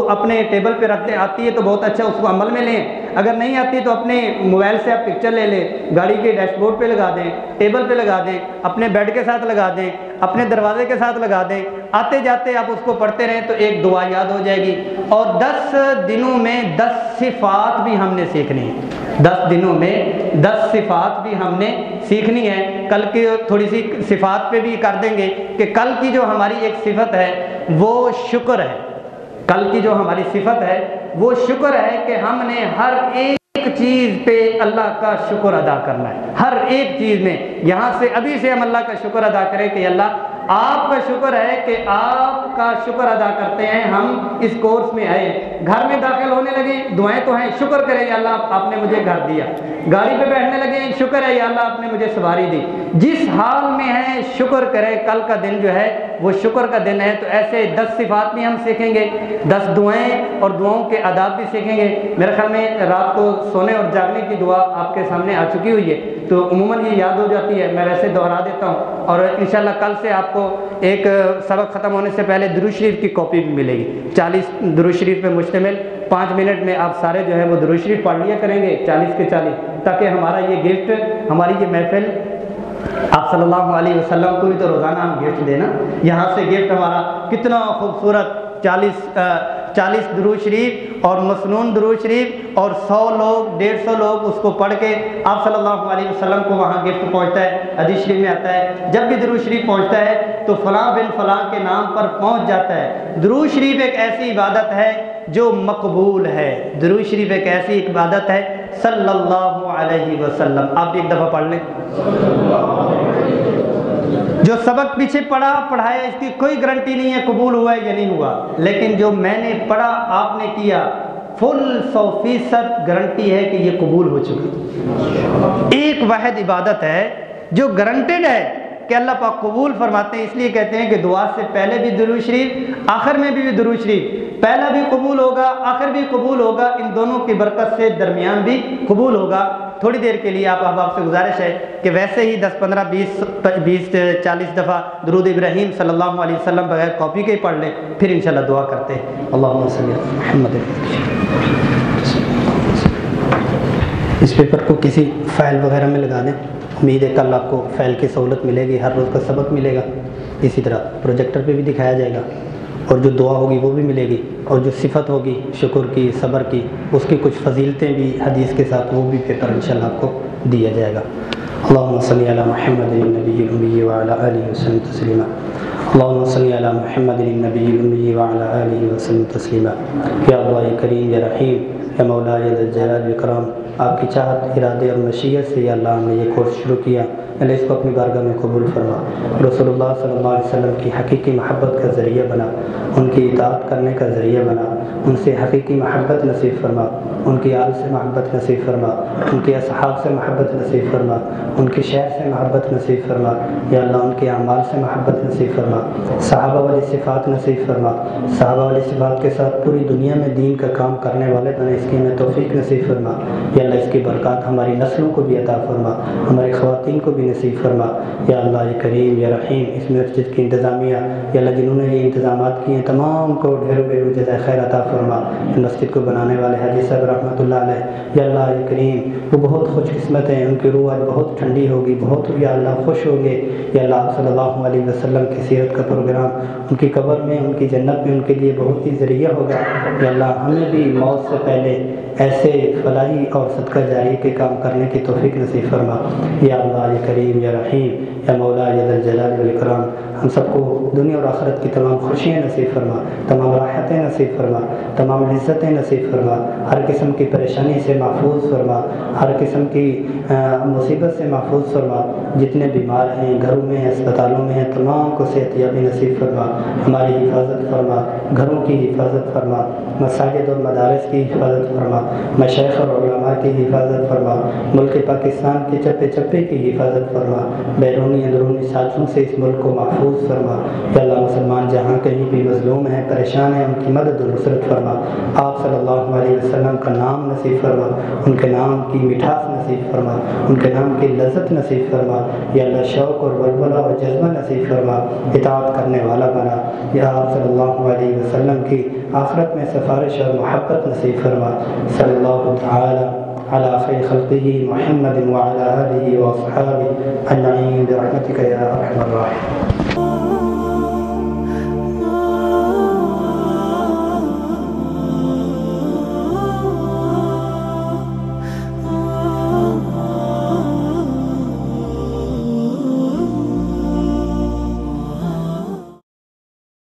اپنے ٹیبل پہ رکھتے، آتی ہے تو بہت اچھا اس کو عمل میں لیں۔ اگر نہیں آتی تو اپنے موبائل سے آپ پکچر لے لیں، گاڑی کے ڈیش بورڈ پہ لگا دیں، ٹیبل پہ لگا دیں، اپنے بیڈ کے ساتھ لگا دیں، اپنے دروازے کے ساتھ لگا دیں۔ آتے جاتے آپ اس کو پڑھتے رہیں تو ایک دعا یاد ہو جائے گی۔ اور دس دنوں میں دس صفات بھی ہم نے سیکھنی ہے دس دنوں میں دس صفات بھی ہم نے سیکھنی ہے کل کی تھوڑی سی صفات پہ بھی کر دیں گے کہ کل کی جو ہماری ایک صفت ہے، وہ شکر ہے۔ کل کی جو ہماری صفت ہے، وہ شکر ہے کہ ہم نے ہر ایک چیز پہ اللہ کا شکر ادا کرنا ہے۔ ہر ایک چیز میں۔ یہاں سے ابھی سے ہم اللہ کا شکر ادا کریں کہ اللہ آپ کا شکر ہے کہ آپ کا شکر ادا کرتے ہیں، ہم اس کورس میں آئے۔ گھر میں داخل ہونے لگے، دعائیں تو ہیں، شکر کرے یا اللہ، آپ نے مجھے گھر دیا۔ گاڑی پہ بیٹھنے لگے، شکر ہے یا اللہ، آپ نے مجھے سواری دی۔ جس حال میں ہے شکر کرے، کل کا دن جو ہے، وہ شکر کا دن ہے۔ تو ایسے دس صفات بھی ہم سیکھیں گے، دس دعائیں اور دعاؤں کے آداب بھی سیکھیں گے۔ میرے خیال میں رات کو سونے اور جاگنے کی دعا آپ کے سامنے آ چکی ہوئی ہے۔ تو عموماً یہ یاد ہو جاتی ہے، میں ویسے دہرا دیتا ہوں اور انشاءاللہ کل سے آپ کو ایک سبق ختم ہونے سے پہلے درو شریف کی کاپی بھی ملے گی۔ چالیس درو شریف پہ مشتمل، پانچ منٹ میں آپ سارے جو ہے وہ درو شریف پڑھ لیا کریں گے، چالیس کے چالیس، تاکہ ہمارا یہ گفٹ، ہماری یہ محفل، آپ صلی اللہ علیہ وسلم کو بھی تو روزانہ ہم گفٹ دینا۔ یہاں سے گفٹ ہمارا کتنا خوبصورت چالیس چالیس درو شریف اور مسنون درو شریف اور سو لوگ، ڈیڑھ سو لوگ اس کو پڑھ کے آپ صلی اللہ علیہ وسلم کو وہاں گفٹ پہنچتا ہے، حدیث شریف میں آتا ہے۔ جب بھی درو شریف پہنچتا ہے تو فلاں بن فلاں کے نام پر پہنچ جاتا ہے۔ درود شریف ایک ایسی عبادت ہے جو مقبول ہے۔ درود شریف ایک ایسی عبادت ہے صلی اللہ علیہ وسلم۔ آپ بھی ایک دفعہ پڑھ لیں۔ جو سبق پیچھے پڑھا، پڑھایا، اس کی کوئی گارنٹی نہیں ہے قبول ہوا ہے یا نہیں ہوا۔ لیکن جو میں نے پڑھا، آپ نے کیا فل سو فیصد گارنٹی ہے کہ یہ قبول ہو چکا۔ ایک واحد عبادت ہے جو گارنٹیڈ ہے کہ اللہ پاک قبول فرماتے ہیں، اس لیے کہتے ہیں کہ دعا سے پہلے بھی درو شریف، آخر میں بھی درو شریف۔ پہلا بھی قبول ہوگا، آخر بھی قبول ہوگا، ان دونوں کی برکت سے درمیان بھی قبول ہوگا۔ تھوڑی دیر کے لیے آپ احباب سے گزارش ہے کہ ویسے ہی دس پندرہ، بیس بیس، چالیس دفعہ درود ابراہیم صلی اللہ علیہ وسلم بغیر کاپی کے ہی پڑھ لیں، پھر انشاءاللہ دعا کرتے ہیں۔ اللہ صلی محمد. اس پیپر کو کسی فائل وغیرہ میں لگا دیں۔ امید ہے کل آپ کو فائل کی سہولت ملے گی، ہر روز کا سبق ملے گا۔ اسی طرح پروجیکٹر پہ بھی دکھایا جائے گا۔ اور جو دعا ہوگی وہ بھی ملے گی اور جو صفت ہوگی شکر کی، صبر کی، اس کی کچھ فضیلتیں بھی حدیث کے ساتھ وہ بھی پیپر انشاءاللہ آپ کو دیا جائے گا۔ اللہم صلی علی محمد النبی الامی وعلی آلہ وسلم تسلیما اللہم صلی علی محمد النبی الامی وعلی آلہ وسلم تسلیما یا اللہ کریم، یا رحیم، یا مولا یا جلال اکرام آپ کی چاہت، ارادے اور مشیت سے یا اللہ ہم نے یہ کورس شروع کیا۔ اللہ اس کو اپنی بارگاہ میں قبول فرما۔ رسول اللہ صلی اللہ علیہ وسلم کی حقیقی محبت کا ذریعہ بنا۔ ان کی اطاعت کرنے کا ذریعہ بنا۔ ان سے حقیقی محبت نصیب فرما۔ ان کی آل سے محبت نصیب فرما، ان کے اصحاب سے محبت نصیب فرما، ان کے شہر سے محبت نصیب فرما، یا اللہ ان کے اعمال سے محبت نصیب فرما، صحابہ والی صفات نصیب فرما، صحابہ والی صفات کے ساتھ پوری دنیا میں دین کا کام کرنے والے بنے اس کی میں توفیق نصیب فرما، یا اللہ اس کی برکات ہماری نسلوں کو بھی عطا فرما ہماری خواتین کو بھی نصیب فرما، یا اللہ یہ کریم، یا رحیم، اس مسجد کی انتظامیہ، یا اللہ جنہوں نے یہ انتظامات کیے ہیں، تمام کو ڈھیر بے جزائے خیر عطا فرما مسجد کو بنانے والے حدیث صاحب رحمۃ اللہ علیہ. یا اللہ کریم، وہ بہت خوش قسمت ہیں، ان کی روح آج بہت ٹھنڈی ہوگی، بہت یا اللہ خوش ہوگے. یا اللہ صلی اللہ علیہ وسلم کی سیرت کا پروگرام، ان کی قبر میں، ان کی جنت میں، ان کے لیے بہت ہی ذریعہ ہوگا. یا اللہ ہمیں بھی موت سے پہلے ایسے فلاحی اور صدقہ جاری کے کام کرنے کی توفیق نصیب فرما۔ یا اللہ، یا کریم، یا رحیم، یا مولا، یا جلال والاکرام ہم سب کو دنیا اور آخرت کی تمام خوشیاں نصیب فرما، تمام راحتیں نصیب فرما، تمام عزتیں نصیب فرما۔ ہر قسم کی پریشانی سے محفوظ فرما، ہر قسم کی مصیبت سے محفوظ فرما۔ جتنے بیمار ہیں، گھروں میں ہیں اسپتالوں میں ہیں، تمام کو صحت یابی نصیب فرما۔ ہماری حفاظت فرما، گھروں کی حفاظت فرما، مساجد اور مدارس کی حفاظت فرما۔ مشیخ اور علماء کی حفاظت فرما، ملک پاکستان کے چپے چپے کی حفاظت فرما، بیرونی اندرونی ساتھوں سے اس ملک کو محفوظ فرما۔ کہ اللہ مسلمان، جہاں کہیں بھی مظلوم ہیں، پریشان ہیں، ان کی مدد و نصرت فرما۔ آپ صلی اللہ علیہ وسلم کا نام نصیب فرما، ان کے نام کی مٹھاس نصیب فرما، ان کے نام کی لذت نصیب فرما۔ یا اللہ شوق اور ولولہ اور جذبہ نصیب فرما، اطاعت کرنے والا بنا۔ یا آپ صلی اللہ علیہ وسلم کی آخرت میں سفارش اور محبت نصیب فرما صلی اللہ تعالی على خير خلقه محمد وعلى